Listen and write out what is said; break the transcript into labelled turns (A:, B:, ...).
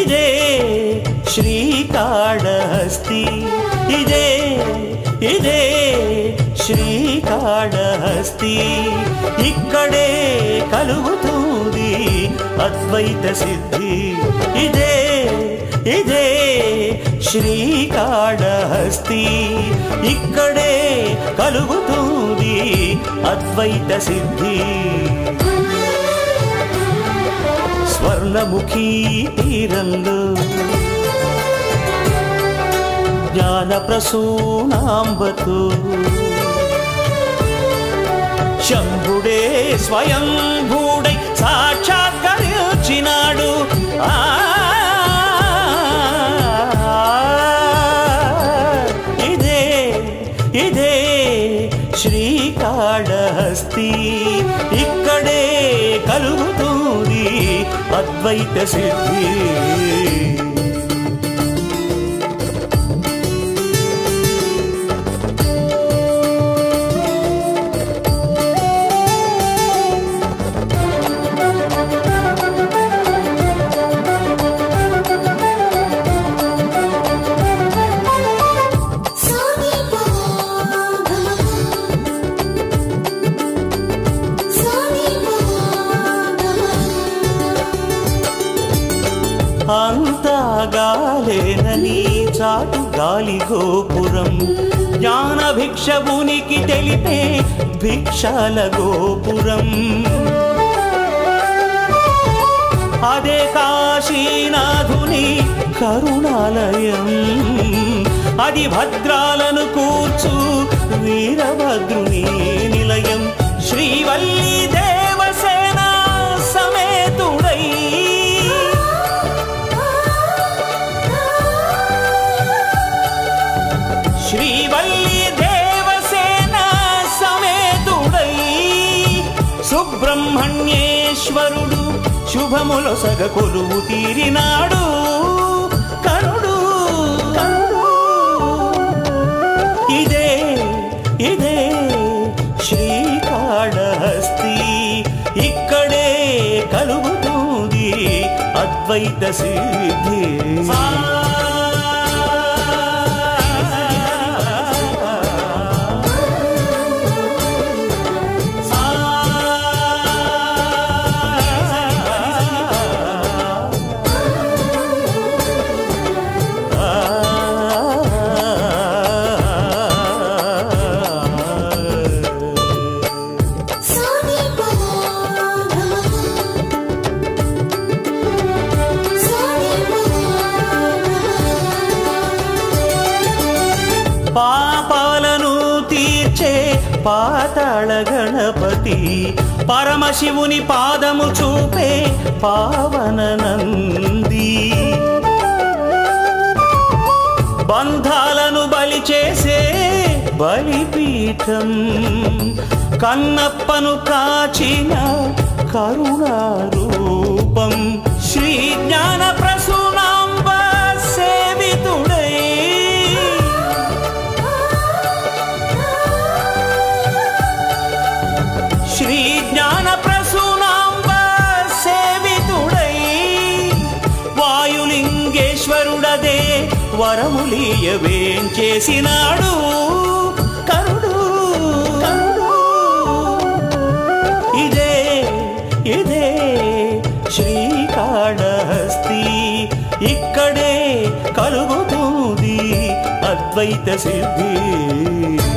A: ఇదే శ్రీకాళహస్తి. ఇదే ఇదే శ్రీకాళహస్తి. ఇక్కడే కలుగుతుంది అద్వైత సిద్ధి. ఇదే ఇదే శ్రీకాళహస్తి. ఇక్కడే కలుగుతుంది అద్వైత సిద్ధి. స్వర్ణముఖీ తీరంలో జ్ఞాన ప్రసూనాంబతు శంభుడే స్వయంభూడై సాక్షాత్కరించినాడు. ఆ! ఇదే ఇదే శ్రీకాళహస్తి. అద్వైత సిద్ధి అంతా గాలేనని చాటు గాలి గోపురం. జ్ఞాన భిక్షవునికి తెలిపే భిక్షాల గోపురం. అదే కాశీనాథుని కరుణాలయం. అది భద్రాలను కూర్చు వీరభద్రుని నిలయం. శ్రీవల్లీదే బ్రహ్మణ్యేశ్వరుడు శుభముల సగ కొలువు తీరినాడు. కరుడు కరుడు. ఇదే ఇదే శ్రీకాళహస్తి. ఇక్కడే కలుగుతుంది అద్వైత సిద్ధి. పాతాళ గణపతి పరమశివుని పాదము చూపే పావన నంది బంధాలను బలి చేసే బలిపీఠం. కన్నప్పను కాచిన కరుణారూపం. శ్రీ జ్ఞాన వాయులింగేశ్వరుడదే వరములీయవేం చేసినాడు. కరుడు కరుడు. ఇదే ఇదే శ్రీకాళహస్తి. ఇక్కడే కలుగుతుంది అద్వైత సిద్ధి.